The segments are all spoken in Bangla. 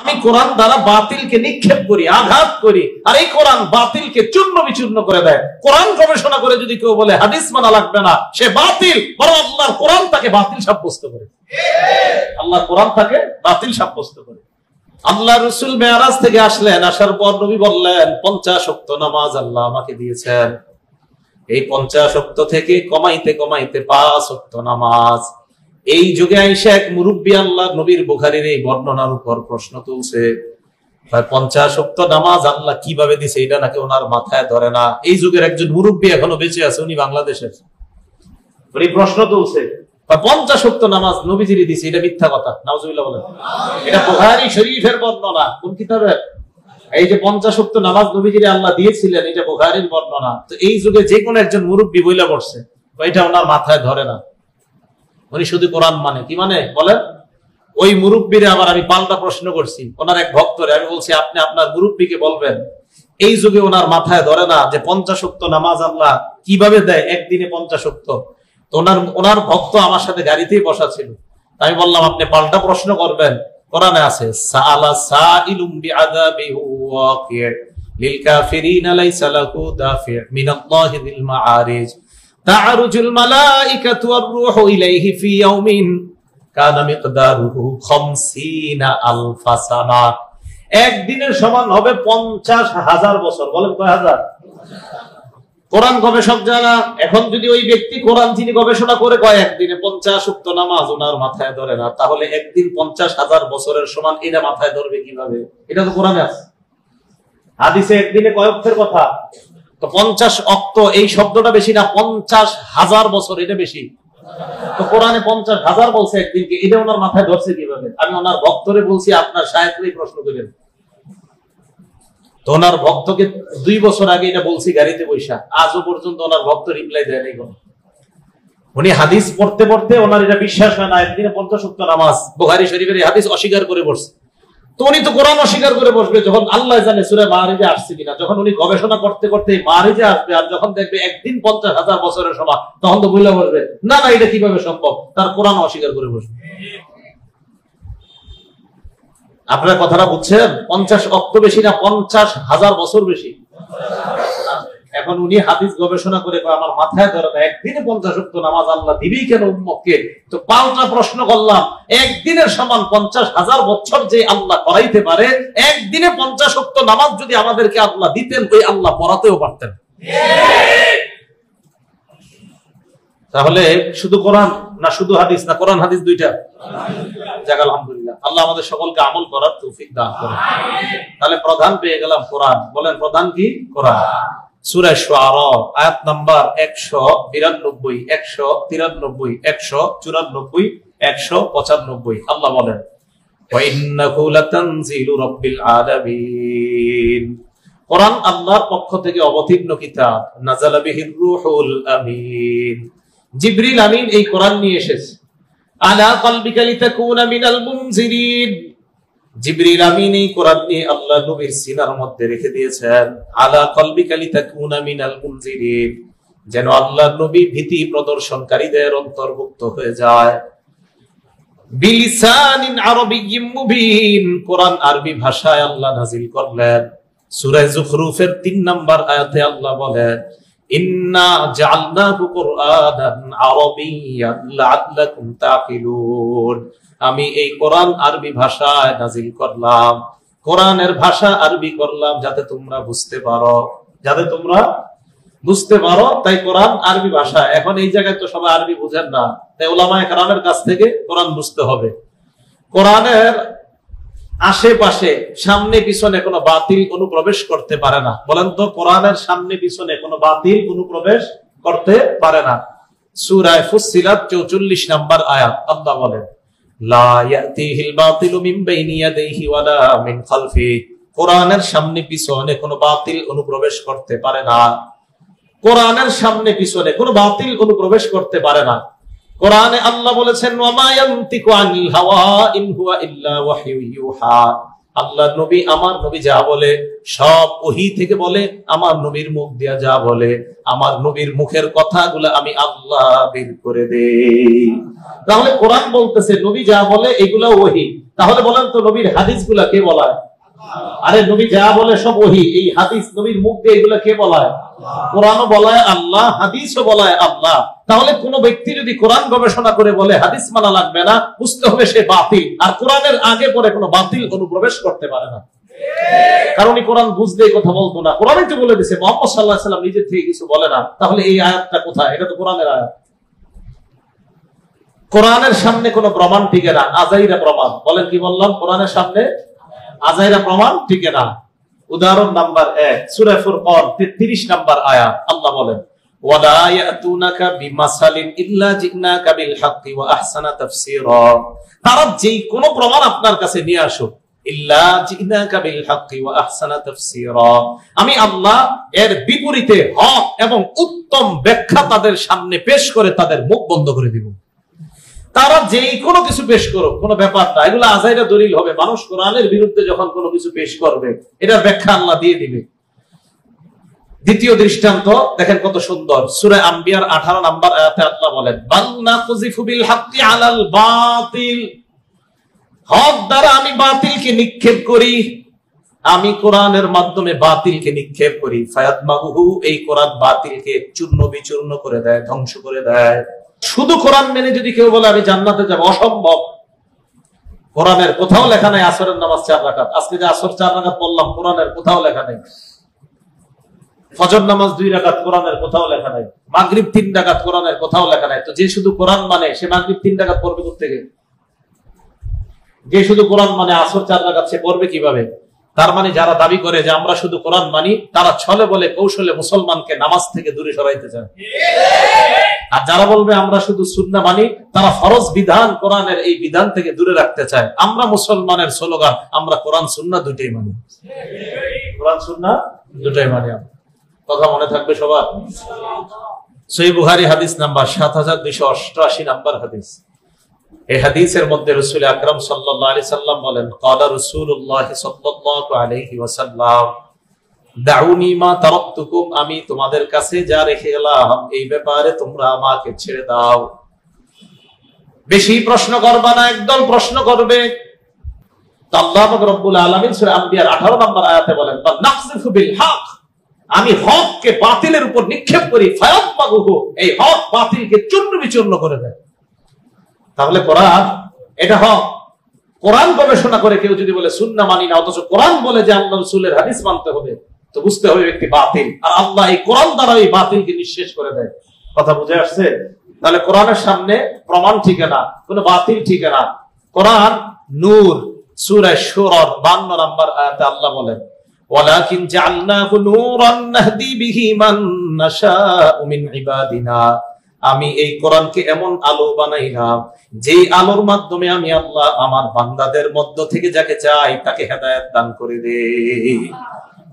আমি কোরআন দ্বারা বাতিলকে নিক্ষেপ করি, আঘাত করি, আর এই কোরআন বাতিলকে চূর্ণ বিচূর্ণ করে দেয়। কোরআন গবেষণা করে যদি কেউ বলে, হাদিস মানা লাগবে না, সে বাতিল, বরং আল্লাহর কোরআন তাকে বাতিল সাব্যস্ত করে। আল্লাহর কোরআন তাকে বাতিল সাব্যস্ত করে। আল্লাহ রসুল মেয়ারাজ থেকে আসলেন, আসার পর নবী বললেন, পঞ্চাশ শক্ত নামাজ আল্লাহ আমাকে দিয়েছেন। এই পঞ্চাশ শক্ত থেকে কমাইতে কমাইতে পাঁচ শক্ত নামাজ। এই যুগে আইসা এক মুরব্বী আল্লাহ নবীর বুখারির এই বর্ণনার উপর প্রশ্ন তুলছে। নামাজ আল্লাহ নাকি ওনার মাথায় ধরে না? এই এখনও বেঁচে আছে দিছে, এটা মিথ্যা কথা বলেন। এটা বর্ণনা, কোন এই যে নামাজ আল্লাহ দিয়েছিলেন, এটা বুখারীর বর্ণনা। তো এই যুগে যে কোনো একজন মুরব্বী বইলা পড়ছে এটা ওনার মাথায় ধরে না। উনি শুধু কোরআন মানে। কি মানে? বলেন। ওই মুরব্বীরে আবার আমি পাল্টা প্রশ্ন করছি। ওনার এক ভক্তরে আমি বলছি, আপনি আপনার মুরব্বীকে বলবেন, এই যুগে ওনার মাথায় ধরে না যে পঞ্চাশক্ত নামাজ আল্লাহ কীভাবে দেয়? একদিনে পঞ্চাশক্ত। তো ওনার ওনার ভক্ত আমার সাথে গাড়িতেই বসা ছিল। আমি বললাম, আপনি পাল্টা প্রশ্ন করবেন। কোরআনে আছে, সাআলা তা'রুজুল মালাইকাতু ওয়ার-রূহু ইলাইহি ফি ইয়াউমিন কানা মিকদারুহু 50 আলফা একদিনের সমান হবে পঞ্চাশ হাজার বছর। বলেন কয় হাজার? কোরআন গবেষক যারা, এখন যদি ওই ব্যক্তি কোরআন যিনি গবেষণা করে কয় একদিনে পঞ্চাশ উক্ত নামাজ ওনার মাথায় ধরে না, তাহলে একদিন পঞ্চাশ হাজার বছরের সমান এটা মাথায় ধরবে কীভাবে? এটা তো কোরআনে আছে। আদিসে একদিনে কয় অক্ষের কথা? তো পঞ্চাশ অক্ত এই শব্দটা বেশি না, পঞ্চাশ হাজার বছর, এটা বেশি। তো কোরআনে পঞ্চাশ হাজার বলছে একদিনকে এটা ওনার মাথায় ধরছে কীভাবে? আমি ওনার ভক্তরে বলছি, আপনার সাহেবকেই প্রশ্ন করেন। তো ওনার ভক্তকে দুই বছর আগে এটা বলছি, গাড়িতে বৈশা। আজও পর্যন্ত ওনার ভক্ত রিপ্লাই দেয় নাই কোনো। উনি হাদিস পড়তে পড়তে ওনার এটা বিশ্বাস হয় না, একদিনে পঞ্চাশ উক্ত নামাজ। বুহারি শরীফের এই হাদিস অস্বীকার করে বসছে। তো উনি তো কোরআন অস্বীকার করে বসবে, যখন আল্লাহ জানে সুরে মাহারিজে আসছে কিনা, যখন উনি গবেষণা করতে করতে মাহারিজে আসবে আর যখন দেখবে একদিন পঞ্চাশ হাজার বছরের সভা তখন তো বুঝলে বসবে। না না, এটা কীভাবে সম্ভব? তার কোরআন অস্বীকার করে বসবে। আপনার কথাটা বুঝছেন? পঞ্চাশ অক্ট বেশি না, পঞ্চাশ হাজার বছর বেশি? এখন উনি হাদিস গবেষণা করে আমার মাথায় ধরে না একদিনে পঞ্চাশ অক্ত নামাজ আল্লাহ দিবেই কেন উম্মককে তো পাল্টা প্রশ্ন করলাম, একদিনের সমান পঞ্চাশ হাজার বছর যে আল্লাহ করাইতে পারে, একদিনে পঞ্চাশ অক্ত নামাজ যদি আমাদেরকে আল্লাহ দিতেন, ওই আল্লাহ পড়াতেও পারতেন। তাহলে শুধু কোরআন না শুধু হাদিস না কোরআন হাদিস দুইটা? যাক, আলহামদুলিল্লাহ। আল্লাহ আমাদের সকলকে আমল করার তৌফিক দান করে তাহলে প্রধান পেয়ে গেলাম কোরআন। বলেন, প্রধান কি? কোরআন। সূরা শুআরা আয়াত নাম্বার 192 193 194 195 আল্লাহ বলেন ওয়া ইন্নাহু লাতানজিলু রাব্বিল আলামিন। কোরআন আল্লাহর পক্ষ থেকে অবতীর্ণ কিতাব নাজালা বিহির রূহুল আমিন। জিবরিল আমিন এই কোরআন নিয়ে এসেছে। আলা কলবিকা লিতাকুনা মিনাল মুনজিরিন। জিবরিল আমিন এই কোরআন নিয়ে আল্লাহ নবীর সিনার মধ্যে রেখে দিয়েছেন, আলা কলবিকা লিতাকুনা মিনাল মুনজিরিন যেন আল্লাহ নবী ভীতি প্রদর্শনকারীদের অন্তর্ভুক্ত হয়ে যায়। বিলিসানিন আরবিয়্যিম মুবিন কোরআন আরবি ভাষায় আল্লাহ নাজিল করলেন। সূরা যুখরুফের 3 নম্বর আয়াতে আল্লাহ বলেন, ইন্না জাআলনাহু কুরআনান আরাবিয়্যান লাআল্লাকুম তাকিলুন আমি এই কোরআন আরবি ভাষায় নাজিল করলাম। কোরআনের ভাষা আরবি করলাম যাতে তোমরা বুঝতে পারো। যাতে তোমরা বুঝতে পারো, তাই কোরআন আরবি ভাষা। এখন এই জায়গায় তো সবাই আরবি বুঝেন না। তাই ওলামায়ে কেরামের কাছ থেকে কোরআন বুঝতে হবে। কোরআনের আশেপাশে, সামনে, পিছনে কোনো বাতিল অনুপ্রবেশ করতে পারে না। বলেন তো, কোরআনের সামনে, পিছনে কোনো বাতিল অনুপ্রবেশ করতে পারে না। সূরায়ে ফুসসিলাত 44 নাম্বার আয়াত, আল্লাহ বলেন কোরআনের সামনে পিছনে কোনো বাতিল অনুপ্রবেশ করতে পারে না। কোরআনের সামনে পিছনে কোনো বাতিল অনুপ্রবেশ করতে পারে না। কোরআনে আল্লাহ বলেছেন আল্লাহ নবী, আমার নবী যা বলে, সব ওহি থেকে বলে, আমার নবীর মুখ দিয়া যা বলে, আমার নবীর মুখের কথাগুলো আমি আল্লাহ বের করে দেই। তাহলে কোরআন বলতেছে, নবী যা বলে, এগুলা ওহি। তাহলে বলেন তো, নবীর হাদিসগুলা কে বলায়? আরে নবী যা বলে, সব ওহি। এই হাদিস নবীর মুখ দিয়ে এগুলা কে বলায়? কোরআনও বলায়, আল্লাহ, হাদিসও বলায়, আল্লাহ। তাহলে কোন ব্যক্তি যদি কোরআন গবেষণা করে বলে, হাদিস মানা লাগবে না, বুঝতে হবে সে বাতিল। আর কোরআনের আগে পরে কোনো বাতিল অনুপ্রবেশ করতে পারে না। কারণ কোরআন বুঝলে এই কথা বলতো না। কোরআনই তো বলে দিছে, মোহাম্মদ সাল্লাহ সাল্লাম নিজের থেকে কিছু বলে না। তাহলে এই আয়াতটা কোথায়? এটা তো কোরআনের আয়াত। কোরআনের সামনে কোনো প্রমাণ টিকে না। আজাইরা প্রমাণ। বলেন কি বললাম? কোরআনের সামনে আজাইরা প্রমাণ টিকে না। উদাহরণ নাম্বার এক, সুরে ফুরকন তেত্রিশ নাম্বার আয়াত। আল্লাহ বলেন ওয়ালা ইয়াতুনাকা বিমাসালিন ইল্লা জিনাকা বিল হাক্কি ওয়া তারা যেই কোন প্রমাণ আপনার কাছে নিয়ে আসুক ইল্লা জিনাকা বিল হাক্কি ওয়া আহসানা তাফসীরা। আমি আল্লাহ এর বিপরীতে হক এবং উত্তম ব্যাখ্যা তাদের সামনে পেশ করে তাদের মুখ বন্ধ করে দিব। তারা যেই কোনো কিছু পেশ করুক কোনো ব্যাপার না। এগুলো আজাইরা দলিল হবে। মানুষ কোরআনের বিরুদ্ধে যখন কোনো কিছু পেশ করবে এটার ব্যাখ্যা আল্লাহ দিয়ে দিবে। দ্বিতীয় দৃষ্টান্ত, দেখেন কত সুন্দর। সুরে আম্বিয়ার আঠারো নাম্বার আয়াতে আল্লাহ বলেন বিল হাক্কি আলাল বাতিল। হক দ্বারা আমি বাতিলকে নিক্ষেপ করি, আমি কোরআনের মাধ্যমে বাতিলকে নিক্ষেপ করি। ফায়াত মাগুহু এই কোরআন বাতিলকে চূর্ণ বিচূর্ণ করে দেয়, ধ্বংস করে দেয়। শুধু কোরআন মেনে যদি কেউ বলে, আমি জান্নাতে যাব অসম্ভব। কোরআনের কোথাও লেখা নাই, আসরের নামাজ চার রাকাত। আজকে যে আসর চার রাকাত বললাম, কোরআনের কোথাও লেখা নেই। ফজর নামাজ দুই রাকাত কোরআনের কোথাও লেখা নাই, মাগরিব তিন রাকাত কোরআনের কোথাও লেখা নাই। তো যে শুধু কোরআন মানে সে মাগরিব তিন রাকাত পড়বে থেকে যে শুধু কোরআন মানে আসর চার রাকাত সে পড়বে কীভাবে? তার মানে যারা দাবি করে যে আমরা শুধু কোরআন মানি, তারা ছলে বলে কৌশলে মুসলমানকে নামাজ থেকে দূরে সরাইতে চায়। আর যারা বলবে আমরা শুধু সুন্না মানি, তারা ফরজ বিধান কোরআনের এই বিধান থেকে দূরে রাখতে চায়। আমরা মুসলমানের স্লোগান, আমরা কোরআন, সুন্না দুটোই মানি। কোরআন, সুন্না দুটোই মানি আমরা। কথা মনে থাকবে সবার? সই বুহারি হাদিস নাম্বার সাত হাজার দুইশো অষ্টআশি নাম্বার হাদিস। এই হাদিসের মধ্যে রসুল আকরম সাল্লাহ আলি সাল্লাম বলেন রসুল্লাহ সাল্লাহ আলহি ওয়াসাল্লাম, দাউনি মা তারকতুকুম, আমি তোমাদের কাছে যা রেখে গেলাম এই ব্যাপারে তোমরা আমাকে ছেড়ে দাও। বেশি প্রশ্ন করবা না, একদল প্রশ্ন করবে। আল্লাহ আলামিন 18 নম্বর আয়াতে বলেন বা আমি হককে বাতিলের উপর নিক্ষেপ করি এই হক বাতিলকে চূর্ণ বিচূর্ণ করে দেয়। তাহলে কোরআন, এটা হক। কোরআন গবেষণা করে কেউ যদি বলে সুন্না মানি না, অথচ কোরআন বলে যে আল্লাহ রসুলের হাদিস মানতে হবে, তো বুঝতে হবে ব্যক্তি বাতিল। আর আল্লাহ এই কোরআন দ্বারা এই বাতিলকে নিঃশেষ করে দেয়। কথা বুঝে আসছে? তাহলে কোরআনের সামনে প্রমাণ ঠিক না কোনো বাতিল ঠিক না কোরআন নূর, সূরা সূরা 52 নাম্বার আয়াতে আল্লাহ বলেন ওয়ালাকিন জাআলনাহু নূরান নাহদি বিহি মান নাশাউ মিন ইবাদিনা। আমি এই কোরআনকে এমন আলো বানাইলাম, যেই আলোর মাধ্যমে আমি আল্লাহ আমার বান্দাদের মধ্য থেকে যাকে চাই তাকে হেদায়েত দান করে দেই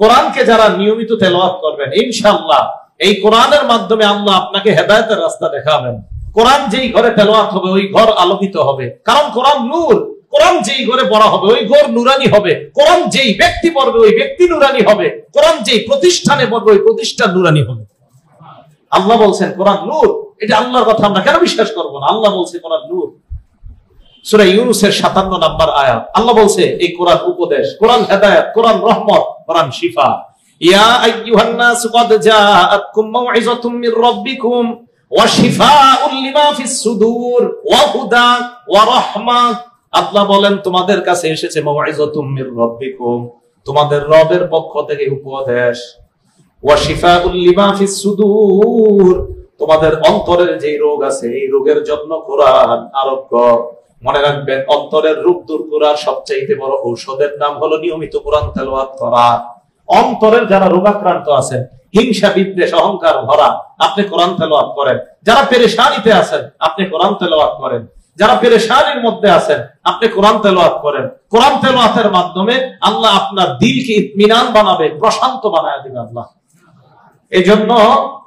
কোরআনকে যারা নিয়মিত তেলাওয়াত করবেন, ইনশাআল্লাহ এই কোরআনের মাধ্যমে আল্লাহ আপনাকে হেদায়েতের রাস্তা দেখাবেন। কোরআন যেই ঘরে তেলাওয়াত হবে, ওই ঘর আলোকিত হবে। কারণ কোরআন নূর। কোরআন যেই ঘরে পড়া হবে, ওই ঘর নুরানি হবে। কোরআন যেই ব্যক্তি পড়বে, ওই ব্যক্তি নুরানি হবে। কোরআন যেই প্রতিষ্ঠানে পড়বে, ওই প্রতিষ্ঠান নুরানি হবে। আল্লাহ বলছেন, কোরআন নূর। এটা আল্লাহর কথা, আমরা কেন বিশ্বাস করব না? আল্লাহ বলছে, কোরআন নূর। সুরা ইউনুসের সাতান্ন নাম্বার আয়াত। আল্লাহ বলছে, এই কোরআন উপদেশ, কোরআন হেদায়ত, কোরআন রহমত, কোরআন শিফা। ইয়া আইয়ুহান নাস ক্বাদ জাআতকুম মাউইযাতুম মির রাব্বিকুম ওয়া লিমা ফিস সুদূর ওয়া হুদা ওয়া রাহমা। আল্লাহ বলেন, তোমাদের কাছে এসেছে তোমাদের রবের পক্ষ থেকে উপদেশ। তোমাদের অন্তরের যে রোগ আছে, এই রোগের জন্য কোরআন আরোগ্য। মনে রাখবেন, অন্তরের রোগ দূর করার সবচাইতে বড় ঔষধের নাম হলো নিয়মিত কোরআন তেলাওয়াত করা। অন্তরের যারা রোগাক্রান্ত আছেন, হিংসা, বিদ্বেষ, অহংকার, ভরা, আপনি কোরআন তেলাওয়াত করেন। যারা পেরেশানিতে আছেন, আপনি কোরআন তেলাওয়াত করেন। যারা পেরেশানির মধ্যে আছেন, আপনি কোরআন তেলাওয়াত করেন। কোরআন তেলাওয়াতের মাধ্যমে আল্লাহ আপনার দিলকে ইতমিনান বানাবে, প্রশান্ত বানায় দিবে আল্লাহ। এই জন্য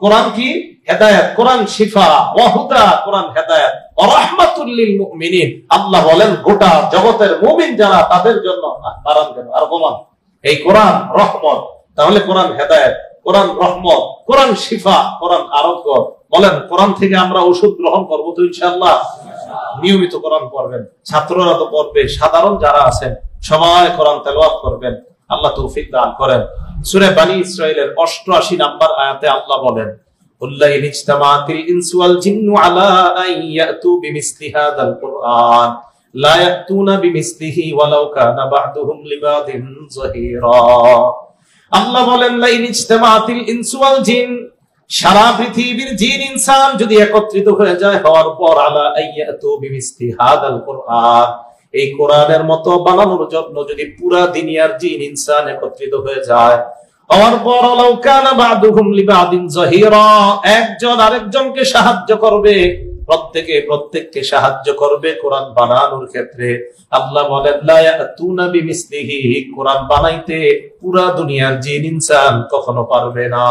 কোরআন কি? হেদায়ত। কোরআন শিফা, ওয়াহুদা, কোরআন হেদায়ত। রহমাতুল্লিল মুমিনিন। আল্লাহ বলেন, গোটা জগতের মুমিন যারা, তাদের জন্য বারান কেন আর কমান এই কোরআন রহমত, তাহলে কোরআন হেদায়ত, কোরআন রহমত, কোরআন শিফা, কোরআন আরোগ্য। বলেন, কোরআন থেকে আমরা ওষুধ গ্রহণ করব তো ইনশাআল্লাহ। নিয়মিত কোরআন পড়বেন। ছাত্ররা তো পড়বে। সাধারণ যারা আছেন, সবাই কোরআন তেলাওয়াত করবেন। আল্লাহ তৌফিক দান করেন। সুরে বানী ইসরায়েলের অষ্টআশি নাম্বার আয়াতে আল্লাহ বলেন আল্লাহ বলেন সারা পৃথিবীর জিন, ইনসান যদি একত্রিত হয়ে যায়, হওয়ার পর আলা আইয়াতু বিমিসলি হাদাল কোরআন। এই কোরআনের মতো বানানোর জন্য যদি পুরা দুনিয়ার জিন, ইনসান একত্রিত হয়ে যায়, হওয়ার পর লাউ কানা বাদুহুম লিবাদিন যাহিরা। একজন আরেকজনকে সাহায্য করবে, প্রত্যেকে প্রত্যেককে সাহায্য করবে কোরআন বানানোর ক্ষেত্রে। আল্লাহ বলেন কোরআন বানাইতে পুরা দুনিয়ার জিন, ইনসান কখনো পারবে না।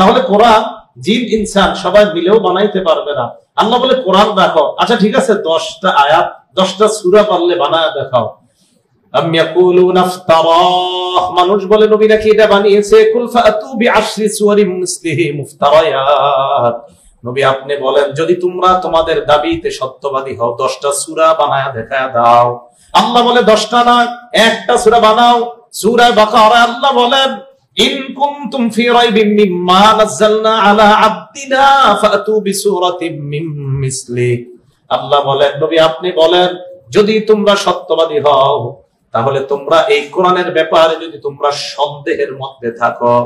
তাহলে কোরআন জিন, ইনসান সবাই মিলেও বানাইতে পারবে না। আল্লাহ বলে, কোরআন রাখো। আচ্ছা ঠিক আছে, দশটা আয়াত, দশটা সুরা পারলে বানায় দেখাও। মানুষ বলে, নবী নাকি এটা বানিয়েছে? বলেন, যদি তোমরা তোমাদের দাবিতে সত্যবাদী হও, দশটা সুরা বানায়া দেখা দাও। আল্লাহ বলে, দশটা না একটা সুরা বানাও। সূরা বাকারা, আল্লাহ বলেন ইন কুনতুম ফি রাইবিন মিম্মা নাযালনা আলা আবদিনা ফাতু বিসূরাতিন মিন মিসলি। আল্লাহ বলেন, নবী আপনি বলেন, যদি তোমরা সত্যবাদী হও, তাহলে তোমরা এই কোরআনের ব্যাপারে যদি তোমরা সন্দেহের মধ্যে থাকো,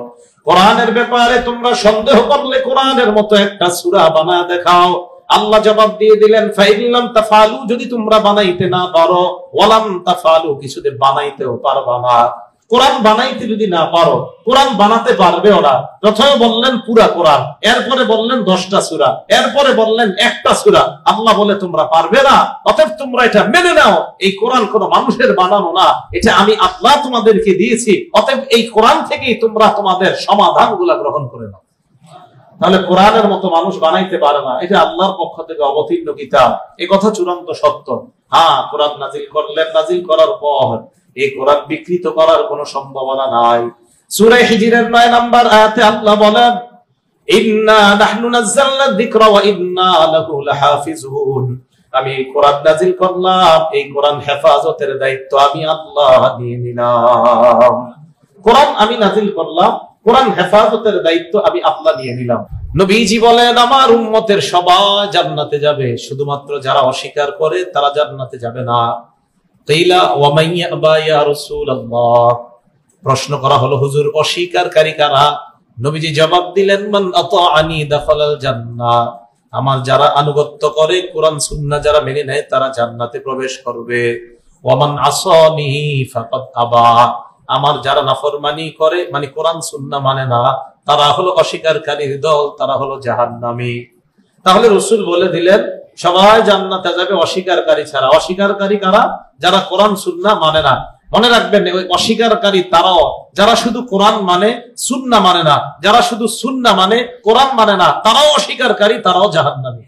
কোরআনের ব্যাপারে তোমরা সন্দেহ করলে কোরআনের মতো একটা সূরা বানা দেখাও। আল্লাহ জবাব দিয়ে দিলেন ফাইল্লাম তাফালু, যদি তোমরা বানাইতে না পারো, ওয়ালাম তাফালু কিছুতে বানাইতেও পারবা না। কোরআন বানাইতে যদি না পারো, কোরআন বানাতে পারবে ওরা প্রথমে বললেন পুরা কোরআন, এরপরে বললেন দশটা সুরা, এরপরে বললেন একটা সুরা। আল্লাহ বলে, তোমরা পারবে না, অতএব তোমরা এটা মেনে নাও। এই কোরআন কোন মানুষের বানানো না, এটা আমি আল্লাহ তোমাদেরকে দিয়েছি, অতএব এই কোরআন থেকেই তোমরা তোমাদের সমাধানগুলা গ্রহণ করে নাও। তাহলে কোরআনের মতো মানুষ বানাইতে পারে না। এটা আল্লাহর পক্ষ থেকে অবতীর্ণ কিতাব। এই কথা চূড়ান্ত সত্য। হ্যাঁ কোরআন নাজিল করলেন নাজিল করার পর এই কোরআন বিকৃত করার কোনো সম্ভাবনা নাই। সূরা হিজরের 9 নাম্বার আয়াতে আল্লাহ বলেন, ইন্না নাহনু যিকরা ওয়া ইন্না লাহু লাহাফিজুন। আমি কোরআন নাজিল করলাম, এই কোরআন হেফাজতের দায়িত্ব আমি আল্লাহ নিয়ে নিলাম। কোরআন আমি নাজিল করলাম, কোরআন হেফাজতের দায়িত্ব আমি আল্লাহ নিয়ে নিলাম। নবীজি বলেন, আমার উম্মতের সবাই জান্নাতে যাবে। শুধুমাত্র যারা অস্বীকার করে তারা জান্নাতে যাবে না। প্রশ্ন করা হলো, হুজুর, অস্বীকারী কারা? নবীজি জবাব দিলেন আতাআনি দাখালাল আমার যারা আনুগত্য করে কোরআন, সুন্নাহ যারা মেনে নেয়, তারা জান্নাতে প্রবেশ করবে। ওয়ামান আমার যারা নাফরমানি করে মানে কোরআন, সুন্নাহ মানে না, তারা হলো অস্বীকারীর দল, তারা হলো জাহান্নামী। তাহলে রসুল বলে দিলেন সবাই জান্নাতে যাবে, অস্বীকারী ছাড়া। অস্বীকারী কারা? যারা কোরআন, সুন্না মানে না। মনে রাখবেন, ওই অস্বীকারী তারাও, যারা শুধু কোরআন মানে সুন্না মানে না। যারা শুধু সুন্না মানে কোরআন মানে না, তারাও অস্বীকারী, তারাও জাহান্নামী।